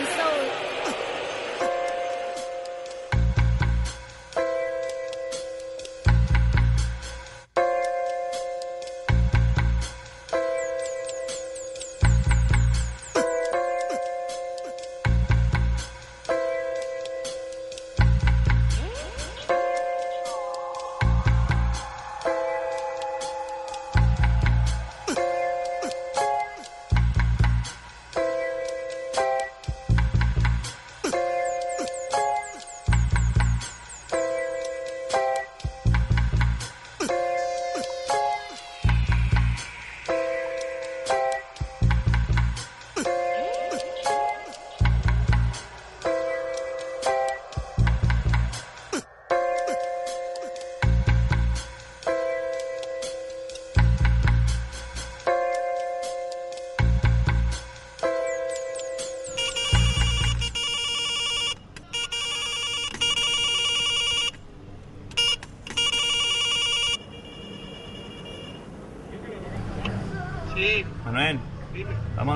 And so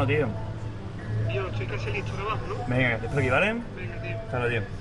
Tío. tío, estoy casi listo ¿no? Venga, te espero aquí, ¿vale? Venga, tío. Hasta luego, tío.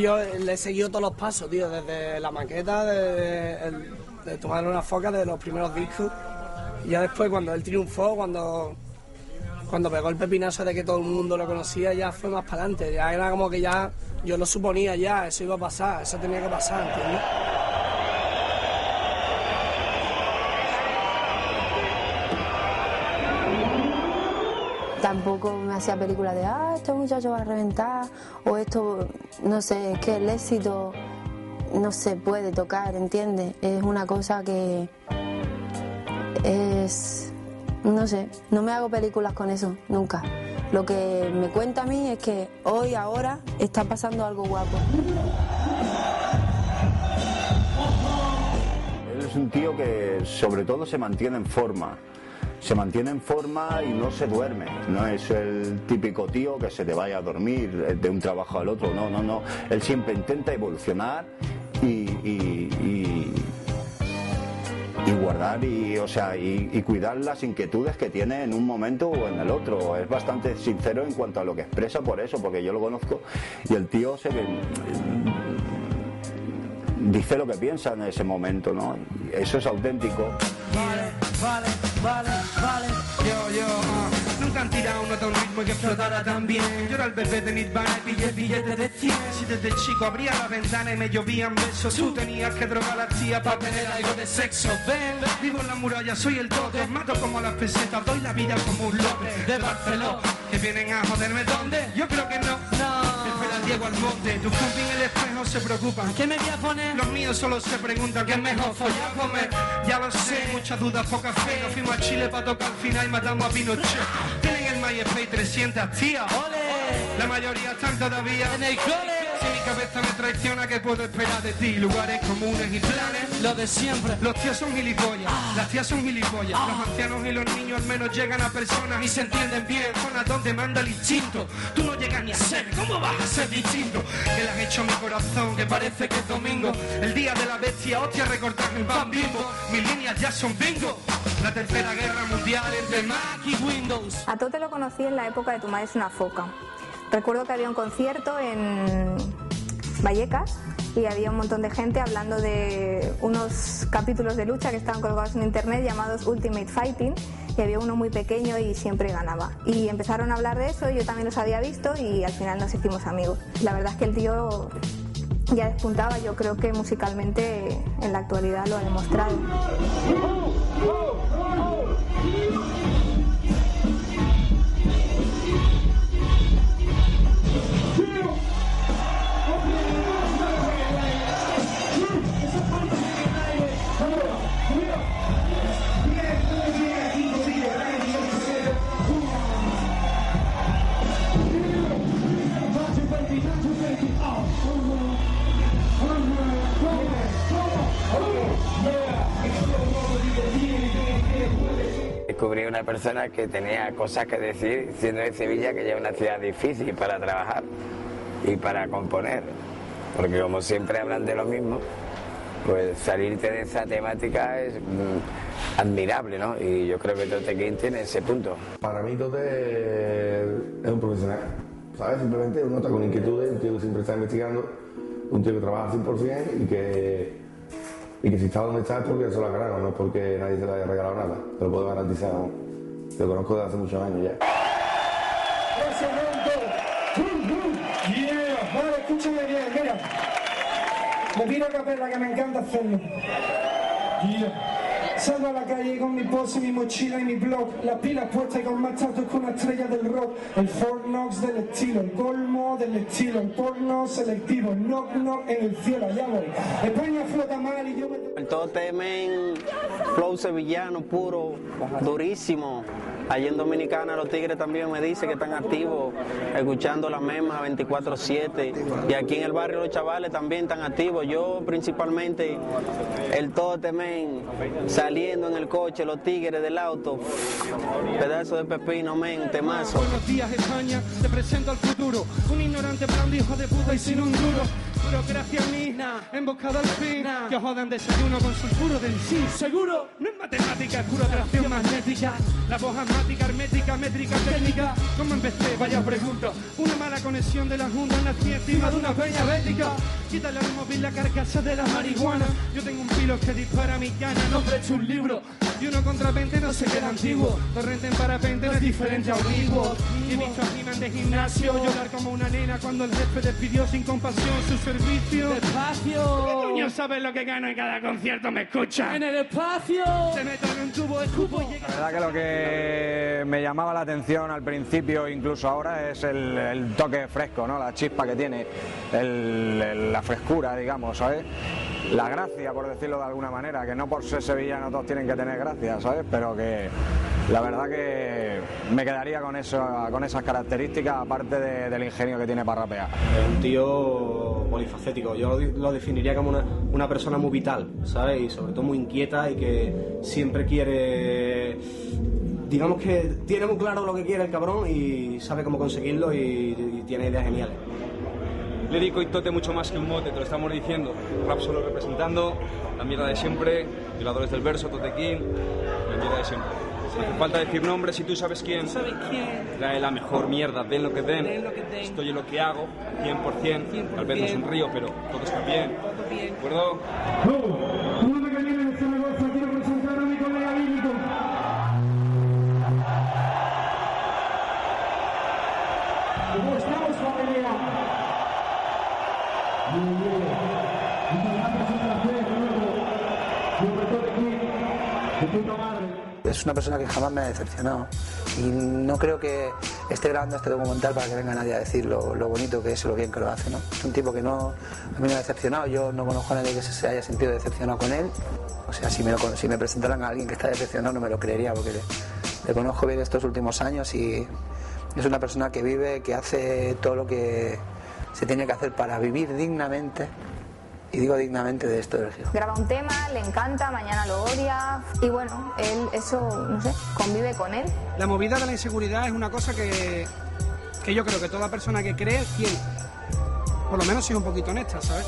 Yo le he seguido todos los pasos, tío, desde la maqueta, de, tomar una foca de los primeros discos. Y ya después, cuando él triunfó, cuando, cuando pegó el pepinazo de que todo el mundo lo conocía, ya fue más para adelante. Ya era como que ya, yo lo suponía ya, eso iba a pasar, eso tenía que pasar, ¿entiendes? Me hacía películas de, ah, este muchacho va a reventar, o esto, no sé, es que el éxito no se puede tocar, ¿entiendes? Es una cosa que es, no sé, no me hago películas con eso, nunca. Lo que me cuenta a mí es que hoy, ahora, está pasando algo guapo. Él es un tío que sobre todo se mantiene en forma. Se mantiene en forma y no se duerme. No es el típico tío que se te vaya a dormir de un trabajo al otro. No, no, no. Él siempre intenta evolucionar y, y- y- guardar y, o sea, y cuidar las inquietudes que tiene en un momento o en el otro. Es bastante sincero en cuanto a lo que expresa por eso, porque yo lo conozco y el tío se ve dice lo que piensa en ese momento, ¿no? Y Eso es auténtico. Vale, vale, vale, vale. Yo, yo, ah. Nunca han tirado una un ritmo que explotara tan bien. Yo era el bebé de Nirvana y pillé billetes de 100. Si desde chico abría la ventana y me llovían besos, tú tenías que drogar la tía para tener algo de sexo. Ven, vivo en la muralla, soy el todo. Mato como las pesetas, doy la vida como un lope de Barcelona. Que vienen a joderme dónde? Yo creo que no. Diego al monte, tu camping el espejo se preocupan. ¿Qué me voy a poner? Los míos solo se preguntan qué es mejor follar o comer. Ya lo sé, muchas dudas, poca fe. Nos fuimos a Chile para tocar al final y matamos a Pinochet. Tienen el MySpace 300 tías. La mayoría están todavía en el cole. Si mi cabeza me traiciona, ¿qué puedo esperar de ti? Lugares comunes y planes. Lo de siempre. Los tíos son gilipollas, las tías son gilipollas. Los ancianos y los niños al menos llegan a personas y se entienden bien. Zonas donde manda el instinto. Tú no llegas ni a ser, ¿cómo vas a ser distinto? Que le has hecho a mi corazón, que parece que es domingo. El día de la bestia, hostia, recortar el pan bimbo. Mis líneas ya son bingo. La tercera guerra mundial entre Mac y Windows. A Tote lo conocí en la época de Tu madre es una foca. Recuerdo que había un concierto en Vallecas y había un montón de gente hablando de unos capítulos de lucha que estaban colgados en internet llamados Ultimate Fighting y había uno muy pequeño y siempre ganaba. Y empezaron a hablar de eso, yo también los había visto y al final nos hicimos amigos. La verdad es que el tío ya despuntaba, yo creo que musicalmente en la actualidad lo ha demostrado. Descubrí una persona que tenía cosas que decir, siendo de Sevilla, que ya es una ciudad difícil para trabajar y para componer, porque como siempre hablan de lo mismo, pues salirte de esa temática es mm, admirable, ¿no? Y yo creo que Tote King tiene ese punto. Para mí Tote es un profesional, ¿sabes? Simplemente uno está con inquietudes, un tío que siempre está investigando, un tío que trabaja al 100% y que Y que si está donde está es porque se lo ha ganado, no es porque nadie se le haya regalado nada. Te lo puedo garantizar. Te lo conozco desde hace muchos años ya. Vale, escúchame bien, mira. Me tiro capela que me encanta hacerlo. Yeah. Salgo a la calle con mi pose, mi mochila y mi blog, las pilas puestas y con más tatuajes que una estrella del rock, el Fort Knox del estilo, el colmo del estilo, el porno selectivo, el knock knock en el cielo, allá voy. España flota mal y yo me... El todo temen, flow sevillano puro, durísimo. Allí en Dominicana los tigres también me dicen que están activos, escuchando las memas 24-7. Y aquí en el barrio los chavales también están activos. Yo principalmente, el todo temen, saliendo en el coche, los tigres del auto, pedazo de pepino, men, temazo. Buenos días España, te presento al futuro. Un ignorante hijo de puta y sin un duro. Burocracia misma, emboscado al fin. Que jodan desayuno con sulfuro del sí. Seguro, no es matemática, es pura atracción magnética. La voz asmática, hermética, métrica, técnica. ¿Cómo empecé? Vaya pregunta. Una mala conexión de la junta nací encima de una peña bética. Quítale al móvil la carcasa de la marihuana. Yo tengo un pilo que dispara mi llana, no precho un libro. Y uno contra 20 no se queda antiguo. Torrente en parapente no es diferente a un vivo. Y visto a de gimnasio llorar como una nena cuando el jefe despidió sin compasión servicio. ¡Despacio! ¿Qué coño sabes lo que gano en cada concierto? ¿Me escucha? ¡En el espacio! Te meto en un tubo, escupo y llega... La verdad que lo que me llamaba la atención al principio, incluso ahora, es el, el toque fresco, ¿no? La chispa que tiene, el- el- la frescura, digamos, ¿sabes? La gracia, por decirlo de alguna manera, que no por ser sevillano todos tienen que tener gracia, ¿sabes? Pero que la verdad que me quedaría con, eso, con esas características, aparte de- del ingenio que tiene para rapear. Es un tío polifacético. Yo lo, definiría como una, una persona muy vital, ¿sabes? Y sobre todo muy inquieta y que siempre quiere. Digamos que tiene muy claro lo que quiere el cabrón y sabe cómo conseguirlo y, y tiene ideas geniales. Lírico y tote mucho más que un mote, te lo estamos diciendo. Rap solo representando, la mierda de siempre, violadores del verso, Tote King, la mierda de siempre. Hace falta decir nombres si tú sabes quién. ¿Sabes quién? Trae la mejor mierda, den lo que den. Den lo que den. Estoy en lo que hago, 100%. Tal vez no sonrío, pero todo está bien. ¿De acuerdo? Uno que viene de Zaragoza, quiero presentar a mi colega lírico. ¿Cómo estamos, familia? Muy bien. Muchas gracias, un placer, luego. Sobre todo aquí, de puta madre. Es una persona que jamás me ha decepcionado y no creo que esté grabando este documental para que venga nadie a decir lo, lo bonito que es y lo bien que lo hace. ¿no? Es un tipo que no, a mí me ha decepcionado, yo no conozco a nadie que se, haya sentido decepcionado con él. O sea, si me, lo, si me presentaran a alguien que está decepcionado no me lo creería porque le, le conozco bien estos últimos años y es una persona que vive, que hace todo lo que se tiene que hacer para vivir dignamente y digo dignamente de esto del hop. Graba un tema, le encanta, mañana lo odia y bueno, él eso, no sé, convive con él. La movida de la inseguridad es una cosa que, que yo creo que toda persona que cree tiene. Por lo menos si es un poquito honesta, ¿sabes?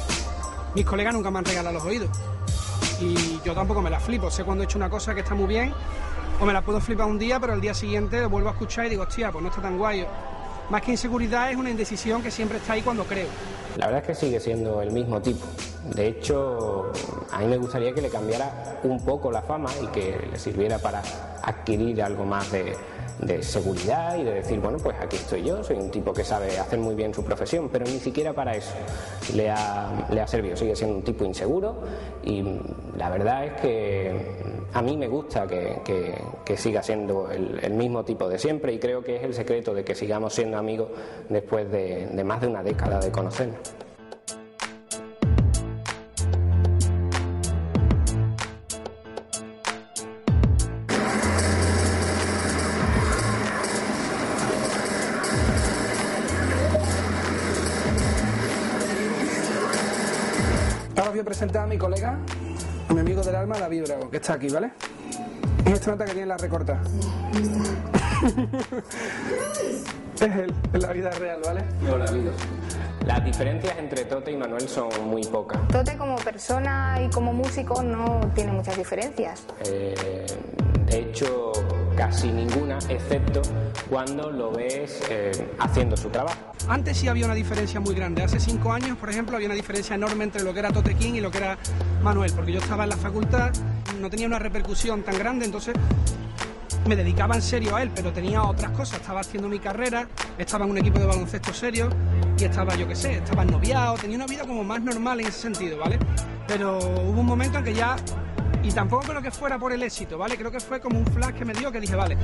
Mis colegas nunca me han regalado los oídos. Y yo tampoco me la flipo. Sé cuando he hecho una cosa que está muy bien, o me la puedo flipar un día, pero al día siguiente lo vuelvo a escuchar y digo, hostia, pues no está tan guay. Más que inseguridad es una indecisión que siempre está ahí cuando creo. La verdad es que sigue siendo el mismo tipo. De hecho, a mí me gustaría que le cambiara un poco la fama y que le sirviera para adquirir algo más de, de seguridad y de decir, bueno, pues aquí estoy yo, soy un tipo que sabe hacer muy bien su profesión, pero ni siquiera para eso le ha, le ha servido. Sigue siendo un tipo inseguro y la verdad es que a mí me gusta que, que- siga siendo el, el mismo tipo de siempre y creo que es el secreto de que sigamos siendo amigos después de, de más de una década de conocernos. A mi colega, a mi amigo del alma, David Bravo, que está aquí, ¿vale? Y esta nota que tiene la recorta. es él, en la vida real, ¿vale? Hola amigos. Las diferencias entre Tote y Manuel son muy pocas. Tote como persona y como músico no tiene muchas diferencias. Eh, de hecho, casi ninguna, excepto cuando lo ves eh, haciendo su trabajo. Antes sí había una diferencia muy grande. Hace cinco años, por ejemplo, había una diferencia enorme entre lo que era Tote King y lo que era Manuel, porque yo estaba en la facultad, no tenía una repercusión tan grande, entonces me dedicaba en serio a él, pero tenía otras cosas. Estaba haciendo mi carrera, estaba en un equipo de baloncesto serio y estaba, yo qué sé, estaba noviado, tenía una vida como más normal en ese sentido, ¿vale? Pero hubo un momento en que ya, y tampoco creo que fuera por el éxito, ¿vale? Creo que fue como un flash que me dio que dije, vale,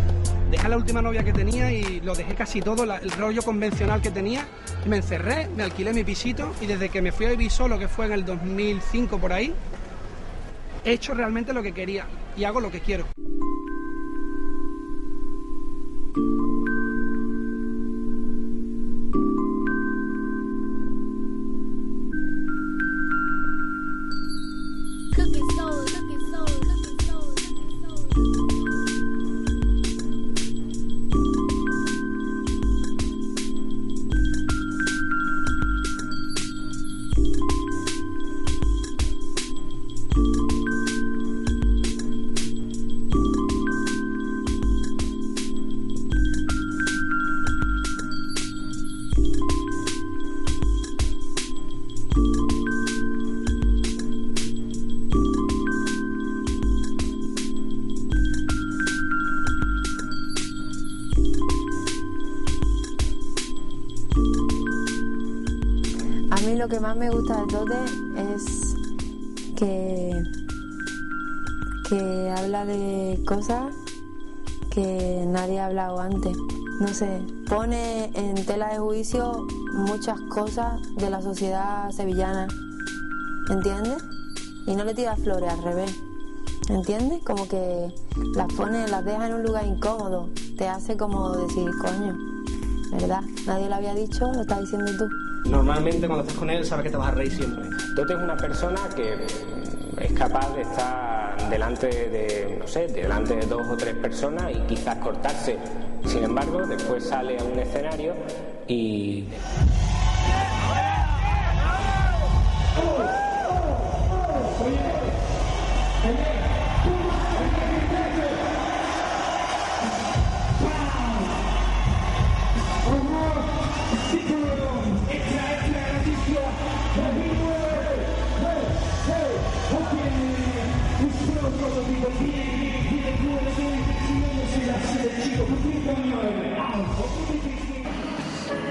dejé la última novia que tenía y lo dejé casi todo, el rollo convencional que tenía, me encerré, me alquilé mi pisito y desde que me fui a vivir solo, que fue en el 2005 por ahí, he hecho realmente lo que quería y hago lo que quiero. Tote es que, que habla de cosas que nadie ha hablado antes. No sé, pone en tela de juicio muchas cosas de la sociedad sevillana, ¿entiendes? Y no le tira flores al revés, ¿entiendes? Como que las pone, las deja en un lugar incómodo, te hace como decir, coño, ¿verdad? Nadie lo había dicho, lo estás diciendo tú. Normalmente cuando estás con él sabes que te vas a reír siempre. Tote es una persona que es capaz de estar delante de, no sé, delante de dos o tres personas y quizás cortarse. Sin embargo, después sale a un escenario y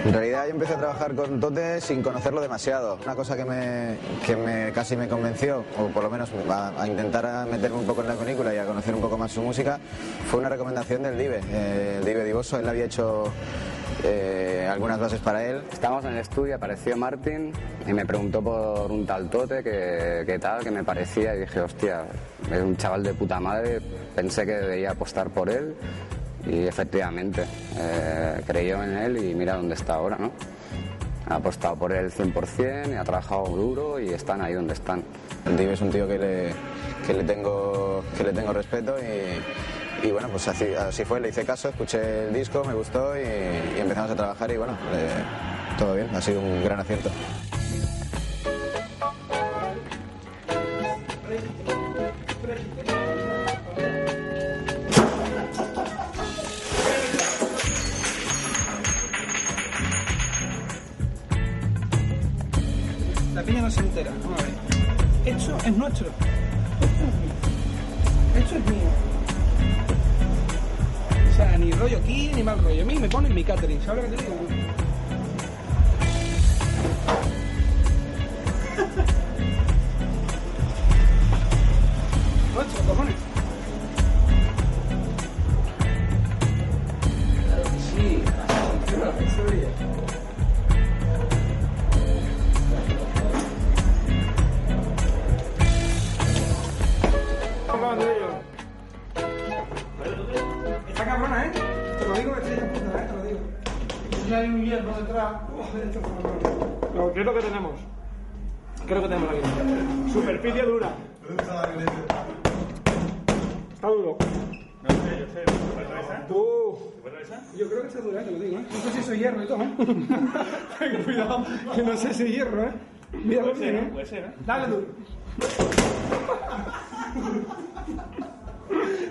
En realidad yo empecé a trabajar con Tote sin conocerlo demasiado. Una cosa que me, que me casi me convenció, o por lo menos a, intentar meterme un poco en la película y a conocer un poco más su música, fue una recomendación del Dive, eh, el Dive Divoso. Él había hecho eh, algunas bases para él. Estábamos en el estudio, apareció Martín y me preguntó por un tal Tote, que, que tal, que me parecía, y dije, hostia, es un chaval de puta madre, pensé que debería apostar por él y efectivamente eh, creyó en él y mira dónde está ahora, ¿no? Ha apostado por él 100% y ha trabajado duro y están ahí donde están. El Dive es un tío que le, que le, tengo, que le tengo respeto y, y bueno, pues así, fue, le hice caso, escuché el disco, me gustó y, empezamos a trabajar y bueno, eh, todo bien, ha sido un gran acierto. La piña no se entera. Vamos a ver. Esto es nuestro. Esto es mío. O sea, ni rollo aquí, ni mal rollo. A mí me ponen mi catering. ¿Sabes lo que te digo? Cojones. Claro que sí. Claro que sí. Cabrona, ¿eh? Te lo digo que estoy de puta, ¿eh? Te lo digo. Ya hay un hierro detrás. Uf, esto es. Pero ¿qué es lo que tenemos? ¿Qué es lo que tenemos aquí? Superficie dura. Está duro. Uh, yo creo que está dura, te lo digo, ¿eh? No sé si eso es hierro y todo, ¿eh? Ten cuidado, que no sé si es hierro, ¿eh? Mira, Puede ser, ¿eh? ¿eh? Puede ser, ¿eh? Dale duro.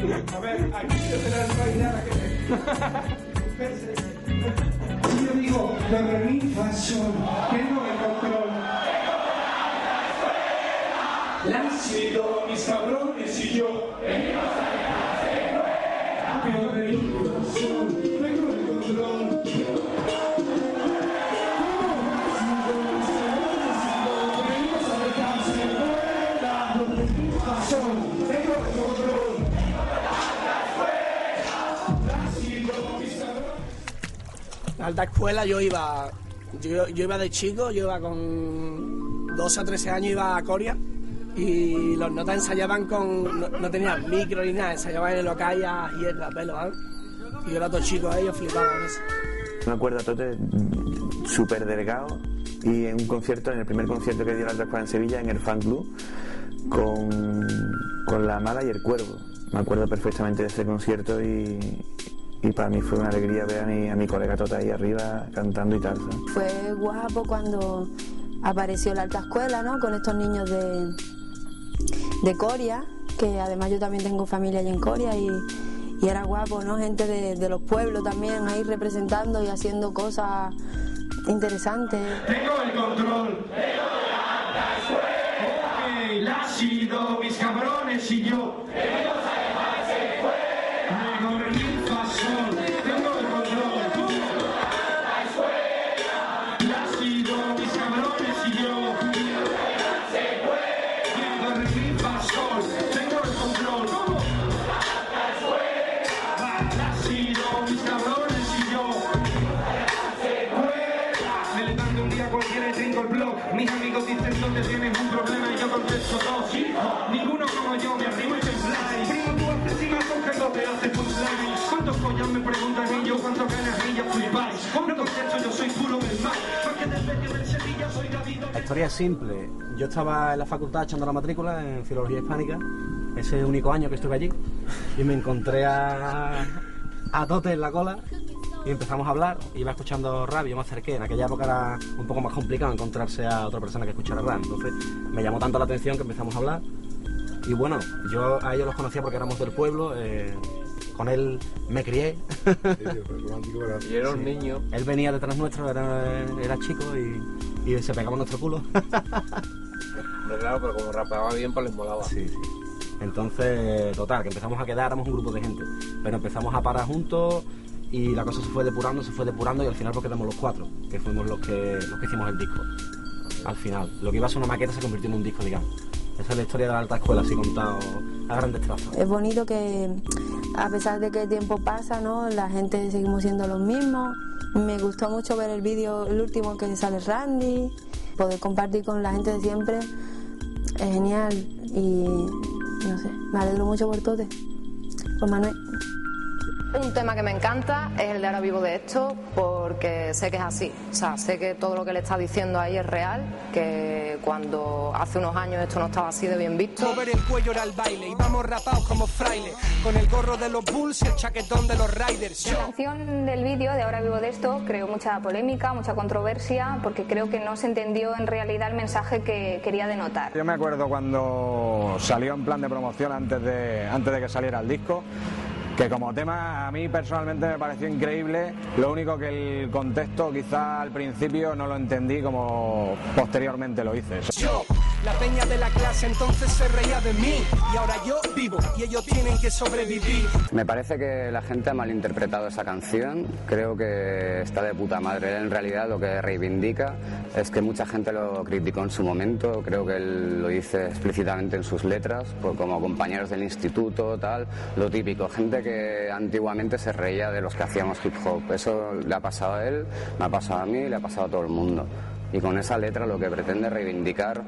A ver, aquí se la no hay nada que Si yo digo, la remifa son, tengo el control. La sido mis cabrones y yo. Pero alta escuela yo iba, yo, iba de chico, yo iba con 12 o 13 años, iba a Coria y los notas ensayaban con, no, no tenían micro ni nada, ensayaban en el local a hierba, pelo, ¿vale? Y yo era todo chico ahí, yo flipaba con eso. Me acuerdo a Tote súper delgado y en un concierto, en el primer concierto que dio la Alta Escuela en Sevilla, en el fan club, con, con La Mala y el Cuervo. Me acuerdo perfectamente de ese concierto y, y para mí fue una alegría ver a mi, a mi colega Tota ahí arriba cantando y tal. ¿sabes? Fue guapo cuando apareció la alta escuela, ¿no? Con estos niños de, de Coria, que además yo también tengo familia allí en Coria y, y era guapo, ¿no? Gente de, de los pueblos también ahí representando y haciendo cosas interesantes. Tengo el control. Ok, la han sido mis cabrones y yo. Luego ¿Cuántos collas me preguntan cuántos ganas yo soy puro del mar. Más que del medio del Sevilla soy David. La historia es simple. Yo estaba en la facultad echando la matrícula en Filología Hispánica, ese único año que estuve allí, y me encontré a, a Tote en la cola y empezamos a hablar. Iba escuchando rap y yo me acerqué. En aquella época era un poco más complicado encontrarse a otra persona que escuchara rap. Entonces me llamó tanto la atención que empezamos a hablar. Y bueno, yo a ellos los conocía porque éramos del pueblo. eh, con él me crié. Y era un niño. Él venía detrás nuestro, era, era chico y, y se pegaba en nuestro culo. Claro, pero como rapeaba bien, pues les molaba. Sí, sí. Entonces, total, que empezamos a quedar, éramos un grupo de gente. Pero empezamos a parar juntos y la cosa se fue depurando, se fue depurando y al final pues quedamos los cuatro, que fuimos los que, los que hicimos el disco. Al final, lo que iba a ser una maqueta se convirtió en un disco, digamos. Esa es la historia de la alta escuela, así contado a grandes trazos. Es bonito que a pesar de que el tiempo pasa, ¿no? La gente seguimos siendo los mismos. Me gustó mucho ver el vídeo, el último que sale Randy, poder compartir con la gente de siempre. Es genial y no sé, me alegro mucho por todo. Por Manuel. Un tema que me encanta es el de ahora vivo de esto porque sé que es así. O sea, sé que todo lo que le está diciendo ahí es real, que cuando hace unos años esto no estaba así de bien visto. Mover el cuello era el baile, íbamos rapados como fraile, con el gorro de los Bulls y el chaquetón de los Riders. La canción del vídeo de Ahora vivo de esto creó mucha polémica, mucha controversia, porque creo que no se entendió en realidad el mensaje que quería denotar. Yo me acuerdo cuando salió en plan de promoción antes de, antes de que saliera el disco, que como tema a mí personalmente me pareció increíble, lo único que el contexto quizá al principio no lo entendí como posteriormente lo hice. La peña de la clase entonces se reía de mí, y ahora yo vivo, y ellos tienen que sobrevivir. Me parece que la gente ha malinterpretado esa canción. Creo que está de puta madre. En realidad lo que reivindica es que mucha gente lo criticó en su momento. Creo que él lo dice explícitamente en sus letras, pues como compañeros del instituto, tal. Lo típico. Gente que antiguamente se reía de los que hacíamos hip hop. Eso le ha pasado a él, me ha pasado a mí, le ha pasado a todo el mundo. Y con esa letra lo que pretende es reivindicar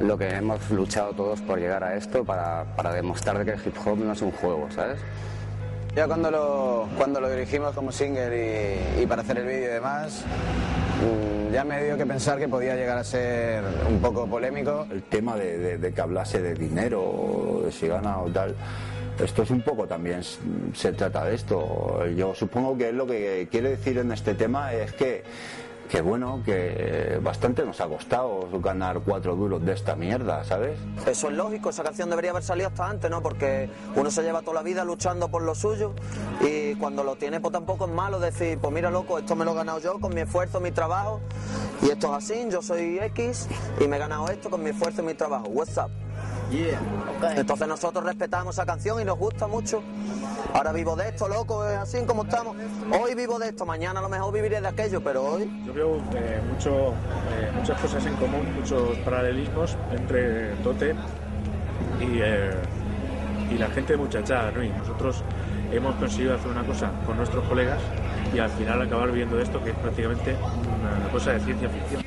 lo que hemos luchado todos por llegar a esto para, para demostrar que el hip hop no es un juego, ¿sabes? Ya cuando lo, cuando lo dirigimos como single y, y para hacer el vídeo y demás, mm, ya me dio que pensar que podía llegar a ser un poco polémico. El tema de, de- de que hablase de dinero, o de si gana o tal, esto es un poco también, se trata de esto. Yo supongo que él lo que quiere decir en este tema es que, que bueno, que bastante nos ha costado ganar cuatro duros de esta mierda, ¿sabes? Eso es lógico, esa canción debería haber salido hasta antes, ¿no? Porque uno se lleva toda la vida luchando por lo suyo y cuando lo tiene pues tampoco es malo decir, pues mira loco, esto me lo he ganado yo con mi esfuerzo, mi trabajo y esto es así, yo soy X y me he ganado esto con mi esfuerzo y mi trabajo. What's up? Entonces nosotros respetamos esa canción y nos gusta mucho. Ahora vivo de esto, loco, es así como estamos. Hoy vivo de esto, mañana a lo mejor viviré de aquello, pero hoy Yo veo eh, mucho, eh, muchas cosas en común, muchos paralelismos entre Tote y, eh, y la gente de Muchachada, ¿no? Y nosotros hemos conseguido hacer una cosa con nuestros colegas y al final acabar viendo esto que es prácticamente una cosa de ciencia ficción.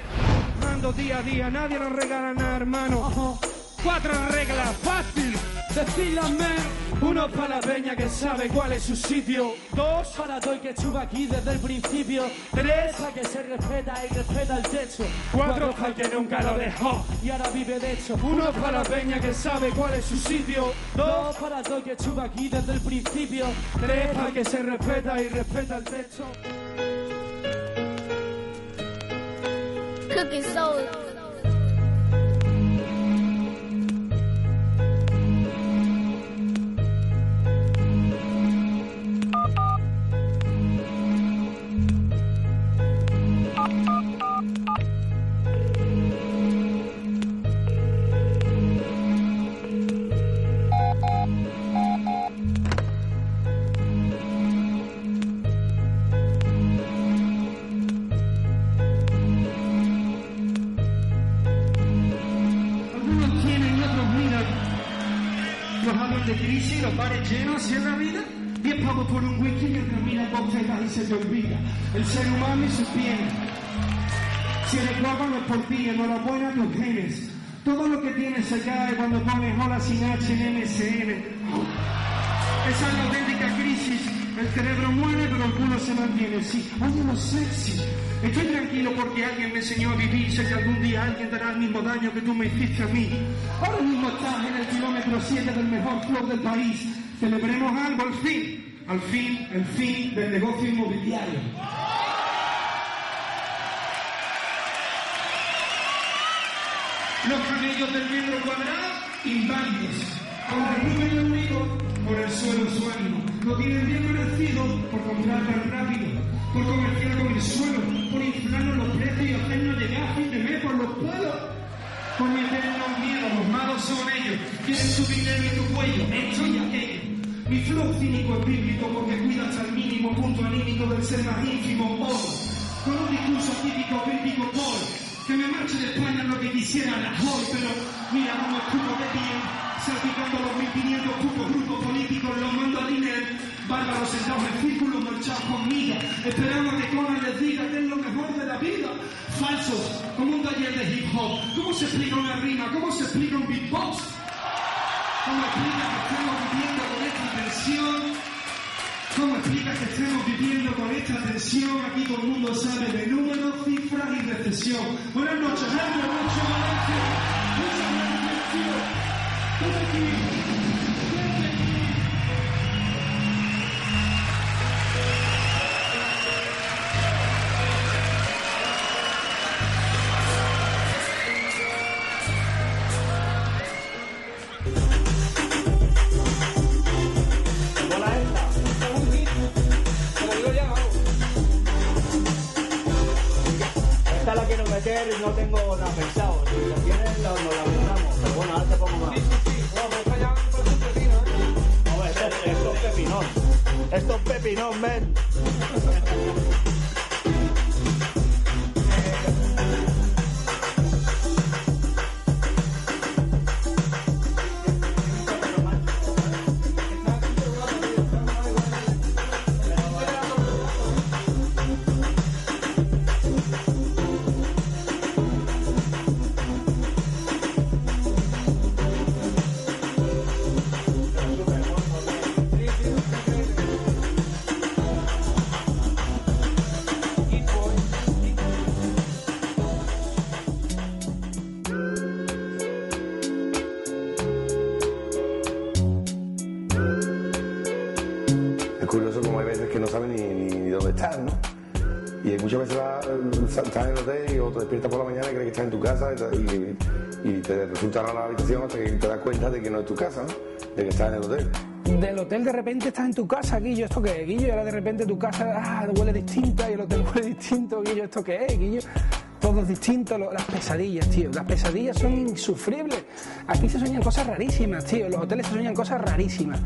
Ando día a día, nadie nos regala nada, hermano. Cuatro reglas, fácil, decirlas, men. Uno para la peña que sabe cuál es su sitio. Dos para todo el que chupa aquí desde el principio. Tres para que se respeta y respeta el techo. Cuatro para el que nunca lo dejó y ahora vive de hecho. Uno para la peña que sabe cuál es su sitio. Dos para todo el que chupa aquí desde el principio. Tres para el que se respeta y respeta el techo. Cooking soul. Pavos por un whisky mientras miras botellas y se te olvida. El ser humano y sus bienes. Si eres guapo no es por ti, enhorabuena a tus genes. Todo lo que tienes se cae cuando pones hola sin H en MSN. Esa es la auténtica crisis. El cerebro muere, pero el culo se mantiene. Sí, oye lo sexy. Estoy tranquilo porque alguien me enseñó a vivir. Sé que algún día alguien dará el mismo daño que tú me hiciste a mí. Ahora mismo estás en el kilómetro 7 del mejor club del país. Celebremos algo al fin. Al fin, el fin del negocio inmobiliario. Los camellos del metro cuadrado, inválidos. Con el número único, por el suelo su ánimo. No tienen bien merecido por comprar tan rápido, por comerciar con el suelo, por inflarnos los precios y hacernos llegar a fin de mes por los pelos. Por meternos miedo, los malos son ellos. Quieren su dinero y tu cuello, esto y aquello. Mi flow cínico es bíblico porque cuida hasta el mínimo punto anímico del ser más ínfimo hoy. Con un discurso típico bíblico Paul. Que me marche de España lo que quisiera la hoy, pero mira cómo escupo de bien, salpicando los 1500 pocos grupos políticos, los mando a dinero, bárbaros sentados en círculo, marchados conmigo, esperando a que Conan les diga que es lo mejor de la vida. Falsos, como un taller de hip hop. ¿Cómo se explica una rima? ¿Cómo se explica un beatbox? ¿Cómo explica que estamos viviendo con ¿Cómo explica que estemos viviendo con esta tensión? Aquí todo el mundo sabe de números, cifras y recesión. Buenas noches, Andrew, mucho Valencia. Muchas gracias, tío. Ven aquí. No tengo nada pensado. Si lo tienes, lo, nos la. Pero bueno, ahora te pongo más. Hombre, esto, esto es pepinón. Esto es pepinón, men. Casa y te, resulta la habitación hasta que te das cuenta de que no es tu casa. De que estás en el hotel. Del hotel de repente estás en tu casa, Guillo, ¿esto qué es? Guillo, y ahora de repente tu casa ah, huele distinta y el hotel huele distinto, Guillo, ¿esto qué es? Guillo, todo es distinto, lo- las pesadillas, tío. Las pesadillas son insufribles. Aquí se sueñan cosas rarísimas, tío. Los hoteles se sueñan cosas rarísimas.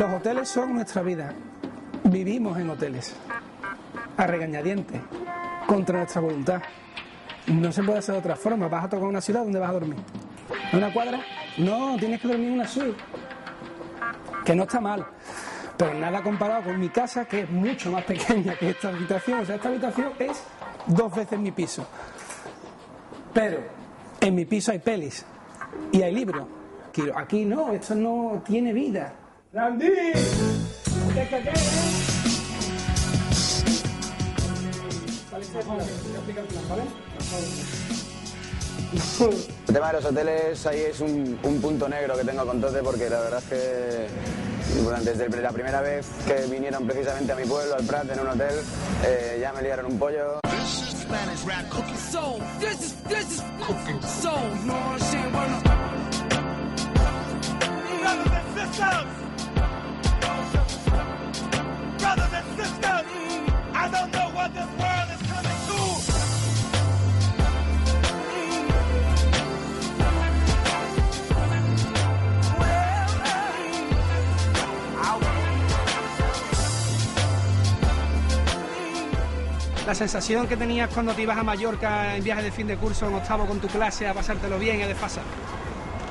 Los hoteles son nuestra vida. Vivimos en hoteles. A regañadientes. Contra nuestra voluntad. No se puede hacer de otra forma. Vas a tocar una ciudad donde vas a dormir. ¿En una cuadra? No, tienes que dormir en una suite. Que no está mal. Pero nada comparado con mi casa, que es mucho más pequeña que esta habitación. O sea, esta habitación es dos veces mi piso. Pero en mi piso hay pelis y hay libros. Aquí no, esto no tiene vida. ¡Randy! Te el plan, ¿vale? El tema de los hoteles ahí es un, un punto negro que tengo con Tote porque la verdad es que bueno, desde el- la primera vez que vinieron precisamente a mi pueblo, al Prat, en un hotel, eh, ya me liaron un pollo. La sensación que tenías cuando te ibas a Mallorca en viaje de fin de curso en octavo con tu clase a pasártelo bien es desfasado.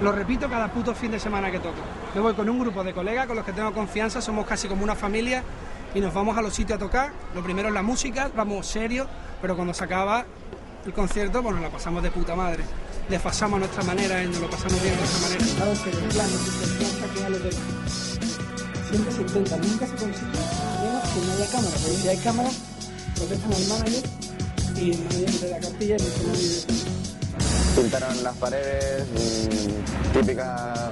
Lo repito cada puto fin de semana que toco. Me voy con un grupo de colegas con los que tengo confianza, somos casi como una familia y nos vamos a los sitios a tocar. Lo primero es la música, vamos serios, pero cuando se acaba el concierto, pues nos la pasamos de puta madre. Desfasamos a nuestra manera y nos lo pasamos bien de nuestra manera. Claro que el plan. Siempre se intenta, nunca se consigue, menos que no haya cámara. Pero si hay cámara, protestan al manager y el manager le da cartilla y no, ni- Pintaron las paredes, mm, típica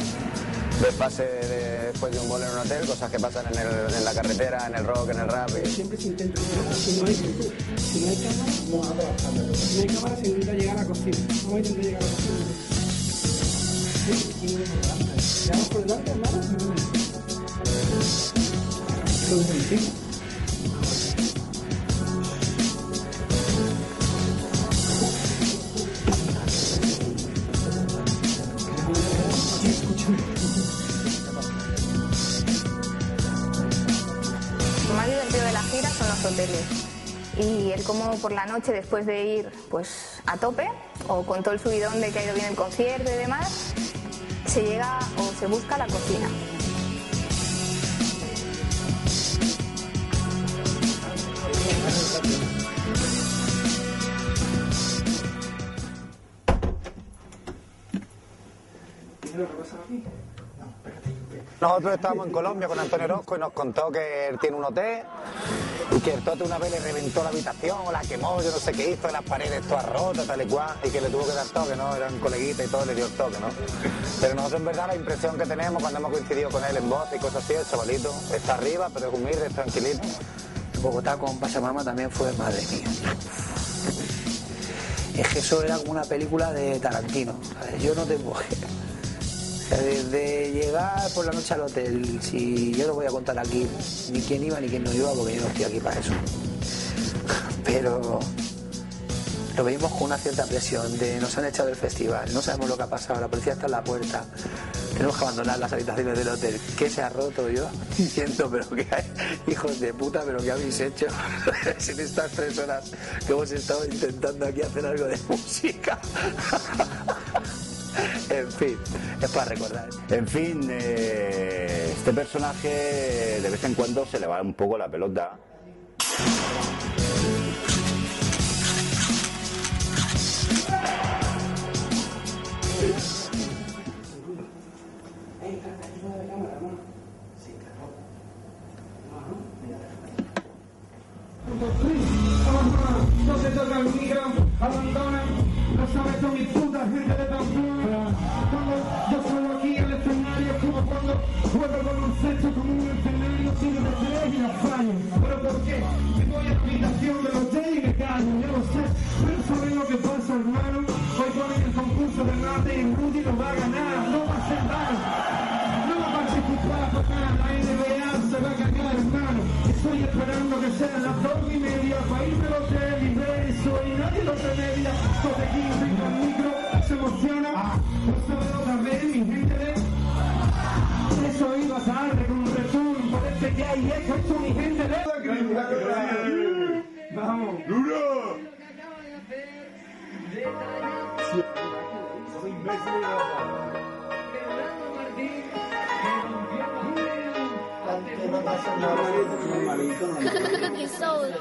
desfase de- después de un bolo en un hotel, cosas que pasan en, el- en la carretera, en el rock, en el rap. y- siempre se intenta si no hay, si no hay cámara, si no hay cámara se intenta llegar a la cocina. Vamos a intentar llegar a la cocina. Sí, y no por delante. Hermano, no Todo Y el cómo por la noche, después de ir pues a tope, o con todo el subidón de que ha ido bien el concierto y demás, se llega o se busca la cocina. Nosotros estábamos en Colombia con Antonio Orozco y nos contó que él tiene un hotel y que el Tote una vez le reventó la habitación o la quemó, yo no sé qué hizo, las paredes todas rotas, tal y cual, y que le tuvo que dar toque, ¿no? Era un coleguita y todo, le dio el toque, ¿no? Pero nosotros en verdad la impresión que tenemos cuando hemos coincidido con él en voz y cosas así, el chavalito está arriba, pero es humilde, es tranquilito. En Bogotá con Pachamama también fue madre mía. Es que eso era como una película de Tarantino. Yo no tengo. Desde llegar por la noche al hotel, si yo no voy a contar aquí ni quién iba ni quién no iba, porque yo no estoy aquí para eso. Pero lo vimos con una cierta presión de nos han echado del festival, no sabemos lo que ha pasado, la policía está en la puerta, tenemos que abandonar las habitaciones del hotel. ¿Qué se ha roto yo? Diciendo, pero que hay hijos de puta, pero ¿qué habéis hecho en estas tres horas que hemos estado intentando aquí hacer algo de música? En fin, es para recordar. En fin, eh, este personaje de vez en cuando se le va un poco la pelota. No se toca el Habitación de los callo, yo lo sé. Pero ¿saben lo que pasa, hermano? Hoy ponen el concurso de mate y Rudy lo va a ganar, no va a ser malo. No va a participar para nada, la NBA se va a cagar, hermano. Estoy esperando que sean las dos y media para irme al hotel y ver eso y nadie lo remedia. Sobre aquí venga el micro, se emociona. No sabe otra vez mi gente de... Eso iba tarde con un return, por este que hay eco, esto mi gente de... Vamos. ¡Duro! Cooking soul.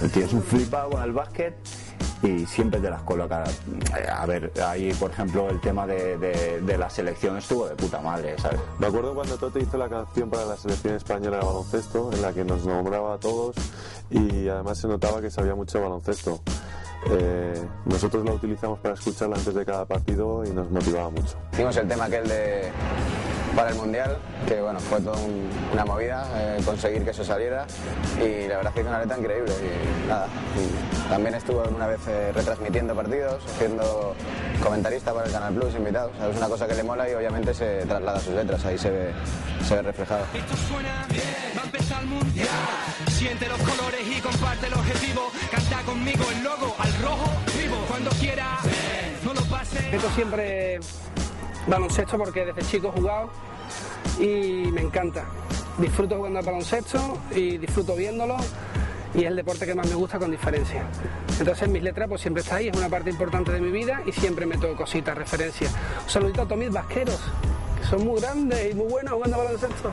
El tío es un flipado el básquet y siempre te las coloca. Eh, A ver, ahí por ejemplo el tema de, de- de la selección estuvo de puta madre, ¿sabes? Me acuerdo cuando Tote hizo la canción para la selección española de baloncesto, en la que nos nombraba a todos y además se notaba que sabía mucho de baloncesto. Eh, nosotros la utilizamos para escucharla antes de cada partido y nos motivaba mucho. Hicimos el tema aquel de para el Mundial, que bueno, fue toda un- una movida eh, conseguir que eso saliera y la verdad es que hizo una letra increíble y nada. y también estuve una vez eh, retransmitiendo partidos, siendo comentarista para el Canal Plus, invitado. O sea, es una cosa que le mola y obviamente se traslada a sus letras, ahí se ve, se ve reflejado. Esto suena bien, va a empezar el mundial. Siente los colores y comparte el objetivo. Canta conmigo el logo al rojo vivo. Cuando quiera, no lo pases. Meto siempre baloncesto porque desde chico he jugado y me encanta. Disfruto jugando al baloncesto y disfruto viéndolo y es el deporte que más me gusta con diferencia. Entonces mis letras pues siempre está ahí, es una parte importante de mi vida y siempre meto cositas, referencias. Un saludito a todos mis vasqueros, que son muy grandes y muy buenos jugando al baloncesto.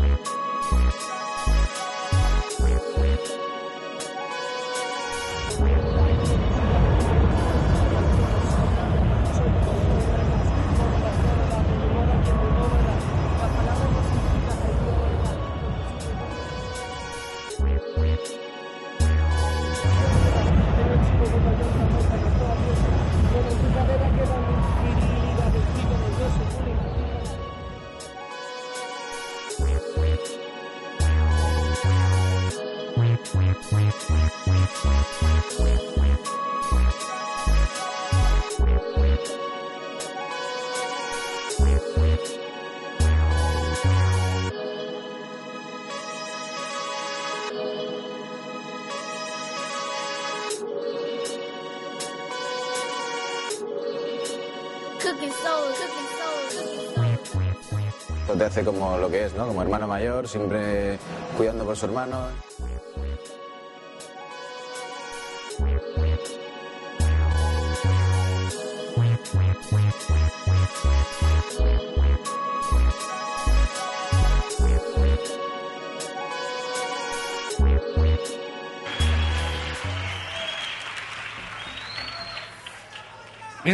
Te hace como lo que es, ¿no? Como hermano mayor, siempre cuidando por su hermano.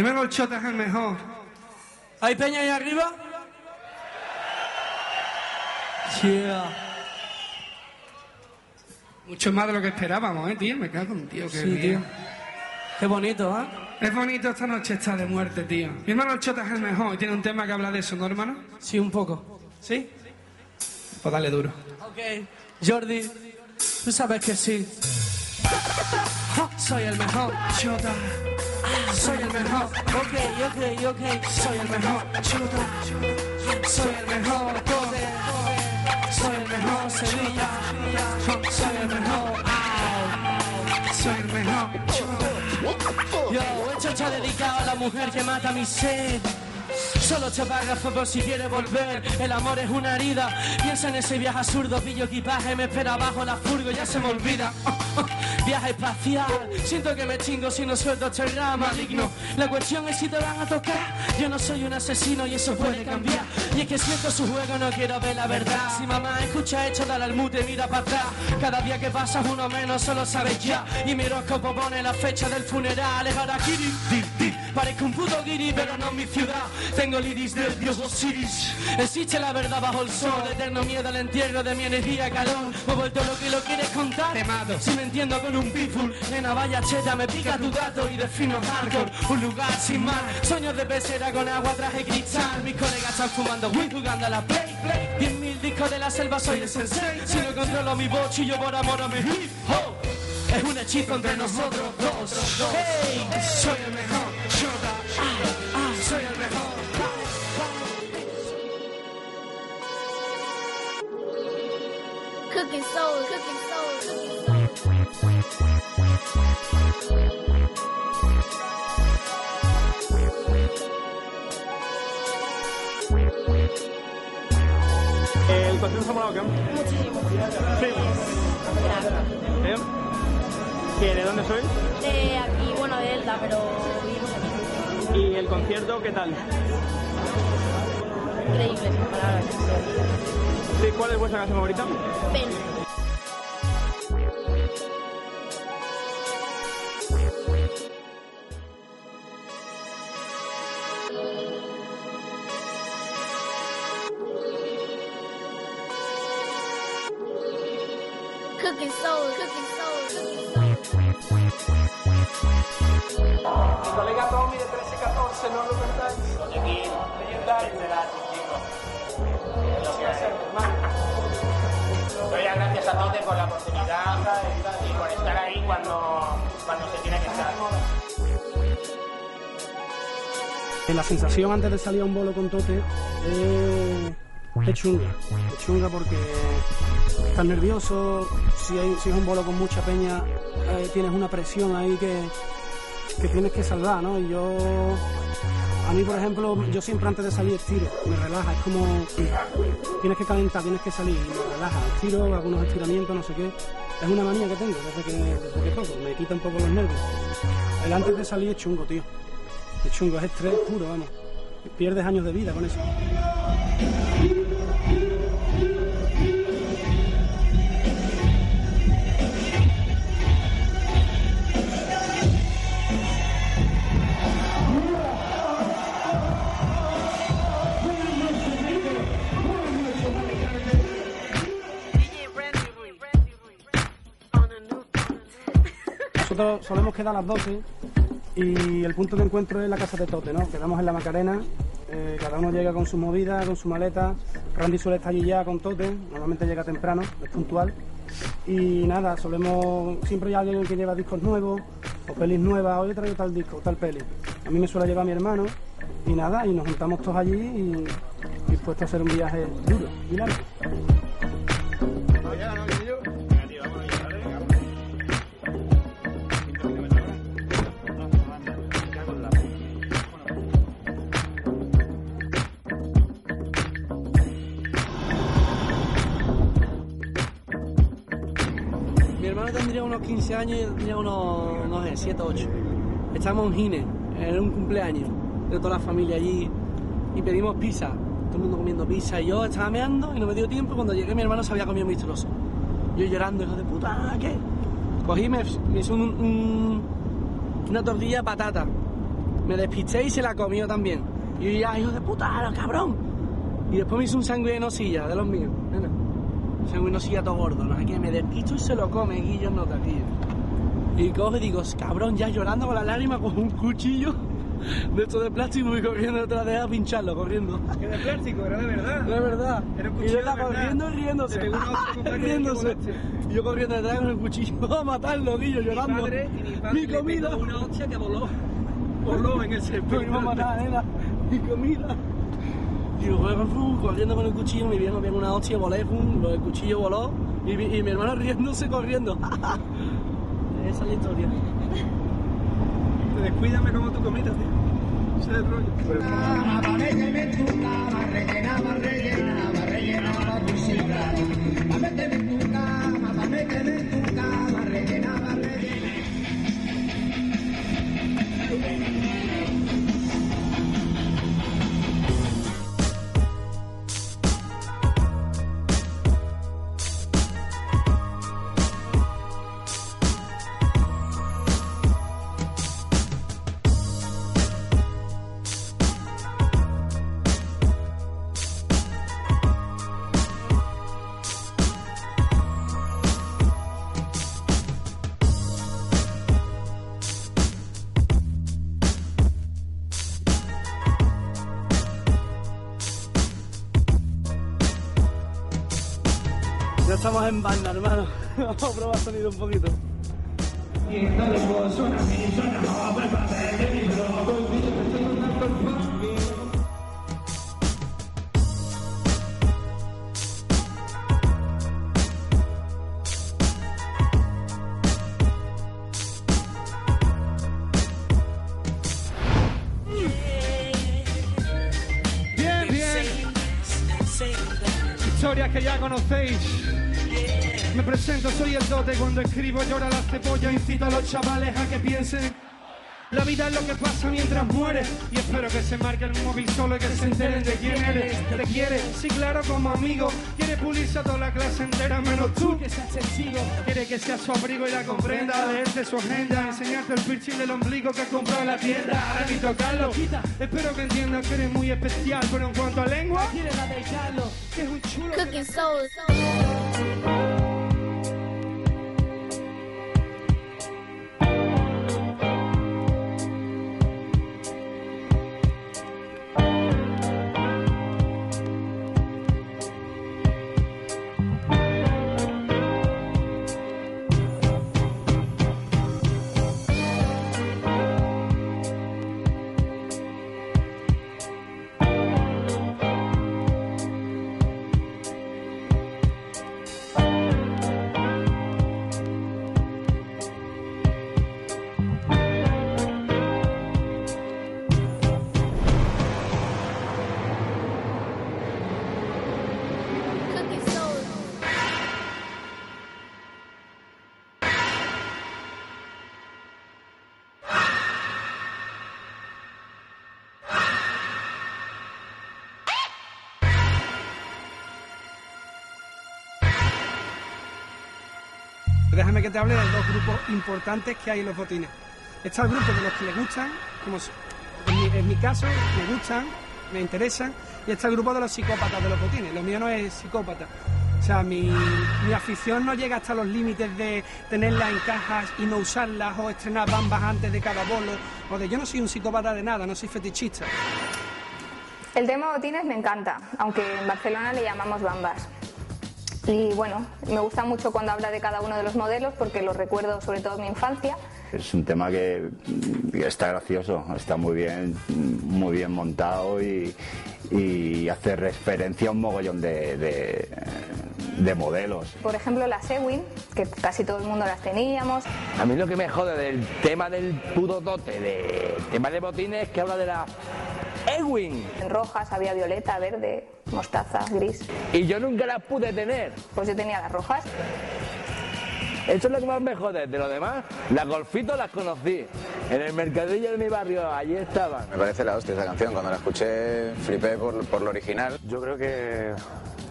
Mi hermano Chota es el mejor. ¿Hay peña ahí arriba? Yeah. Mucho más de lo que esperábamos, ¿eh, tío? Me cago en tío. Qué Sí, bien. tío. Qué bonito, ¿eh? Es bonito, esta noche está de muerte, tío. Mi hermano Chota es el mejor y tiene un tema que habla de eso, ¿no, hermano? Sí, un poco. ¿Sí? Pues dale duro. Ok, Jordi, tú sabes que sí. Soy el mejor, chuta. Soy el mejor, ok, ok, ok. Soy el mejor, chuta. Soy el mejor, Tote. Soy el mejor, Sevilla. Soy el mejor. Soy el mejor. Yo, esto está dedicado a la mujer que mata mi sed. Solo te párrafo por si quieres volver. El amor es una herida. Piensa en ese viaje absurdo. Pillo equipaje, me espera abajo la furgo. Ya se me olvida. Viaje espacial. Siento que me chingo si no suelto este rama maligno. La cuestión es si te van a tocar. Yo no soy un asesino y eso puede cambiar. Y es que siento su juego, no quiero ver la verdad. Si mamá escucha esto, dale al mute, mira para atrás. Cada día que pasas uno menos, solo sabes ya. Y mi horóscopo pone la fecha del funeral. Es Harakiri. Di. Parezco un puto guiri, pero no en mi ciudad. Tengo el iris del dios Osiris. Existe la verdad bajo el sol. Eterno miedo al entierro de mi energía calor. Me he vuelto lo que lo quieres contar. Te mato. Si me entiendo con un pitbull. Nena, vaya cheta, me pica tu gato y defino hardcore. Un lugar sin mar. Sueños de pecera con agua, traje cristal. Mis colegas están fumando weed jugando a la play, play. Diez mil discos de la selva, soy el sensei. Si no controlo mi voz y yo por amor a mi hip hop. Es un hechizo entre nosotros dos. Hey, soy el mejor. Cooking soul, cooking soul, cooking soul. ¿El concierto se ha molado qué? Muchísimo. Sí. ¿Eh? ¿Que ¿De dónde soy? De aquí, bueno, de Elda, pero vivimos aquí. ¿Y el concierto qué tal? Increíble, sin palabras. Sí, ¿Cuál es vuestra canción favorita? Ven. Cooking soul, cooking soul, cooking soul. Mi colega Tommy de 1314, ¿no lo contáis? Aquí, legendario. Doy las gracias a Tote por la oportunidad y por estar ahí cuando, cuando se tiene que estar. Eh, La sensación antes de salir a un bolo con Tote es, es chunga. Es chunga porque estás nervioso, si, hay, si es un bolo con mucha peña, eh, tienes una presión ahí que, que tienes que salvar, ¿no? Y yo, a mí por ejemplo, yo siempre antes de salir estiro, me relaja, es como, tienes que calentar, tienes que salir, me relaja, estiro, algunos estiramientos, no sé qué. Es una manía que tengo desde que, desde que toco, me quita un poco los nervios. El antes de salir es chungo, tío. Es chungo, es estrés puro, vamos. Pierdes años de vida con eso. Nosotros solemos quedar a las 12 y el punto de encuentro es la casa de Tote, ¿no? Quedamos en la Macarena, eh, cada uno llega con su movida, con su maleta. Randy suele estar allí ya con Tote, normalmente llega temprano, es puntual. Y nada, solemos, siempre hay alguien que lleva discos nuevos o pelis nuevas, hoy he traído tal disco, tal peli. A mí me suele llevar mi hermano y nada, y nos juntamos todos allí y dispuestos a hacer un viaje duro y. hermano tendría unos 15 años y yo tendría unos, no sé, 7 o 8. Estábamos en Gine, era un cumpleaños de toda la familia allí y pedimos pizza. Todo el mundo comiendo pizza y yo estaba meando y no me dio tiempo. Cuando llegué mi hermano se había comido mis trozos. Yo llorando, hijo de puta, "Ah, ¿qué? Cogí, me, me hizo un- un- una tortilla de patata. Me despisté y se la comió también. Y yo ya, hijo de puta, cabrón. Y después me hizo un sándwich de nocilla, de los míos. Sándwich de nocilla todo gordo, no sé qué. Me despisto y se lo come, Guillo no te Y coge y digo, cabrón, ya llorando con la lágrima, con un cuchillo. de esto de plástico y corriendo detrás de él a pincharlo, corriendo. Que de plástico, era de verdad. De verdad. Era un y cuchillo está de verdad. corriendo y riéndose. Riéndose. Y yo corriendo detrás con el cuchillo a matarlo, Guillo, llorando. Mi padre, y mi padre Mi le comida. pegó una hostia que voló. Voló en el serpiente. iba a matar, nena. Mi comida. Y luego fum, corriendo con el cuchillo, mi viejo viene una hostia, volé, fum, lo del cuchillo voló y, mi- y mi hermano riéndose corriendo. Esa es la historia. Descuídame como tu comida, tío. Ese es el rollo. Hermano. Vamos a probar sonido un poquito. Bien, bien. Historias que ya conocéis. Me presento, soy el dote. Cuando escribo llora la cebolla. Incito a los chavales a que piensen. La vida es lo que pasa mientras mueres. Y espero que se marque el móvil solo y que se enteren de quién eres. Te quiere, sí, claro, como amigo. Quiere pulirse a toda la clase entera, menos tú, que seas testigo. Quiere que sea su abrigo y la comprenda. Leerte su agenda, enseñarte el piercing del ombligo que ha comprado en la tienda. Ahora ni tocarlo. Espero que entiendas que eres muy especial. Pero en cuanto a lengua, quiere la de Carlos, que es un chulo. Cooking soul. Déjame que te hable de dos grupos importantes que hay en los botines. Está el grupo de los que le gustan, como s- en mi, en mi caso, me gustan, me interesan, y está el grupo de los psicópatas de los botines. Lo mío no es psicópata. O sea, mi, mi afición no llega hasta los límites de tenerlas en cajas y no usarlas o estrenar bambas antes de cada bolo. O de yo no soy un psicópata de nada, no soy fetichista. El tema botines me encanta, aunque en Barcelona le llamamos bambas. Y bueno, me gusta mucho cuando habla de cada uno de los modelos porque los recuerdo sobre todo en mi infancia. Es un tema que está gracioso, está muy bien, muy bien montado y, y hace referencia a un mogollón de, de- de modelos. Por ejemplo, las Ewin, que casi todo el mundo las teníamos. A mí lo que me jode del tema del puto dote, de tema de botines, es que habla de la Ewing. En rojas había violeta, verde, mostaza, gris. Y yo nunca las pude tener. Pues yo tenía las rojas. Eso es lo que más me jode. De lo demás, las golfitos las conocí. En el mercadillo de mi barrio, allí estaban. Me parece la hostia esa canción. Cuando la escuché flipé por, por lo original. Yo creo que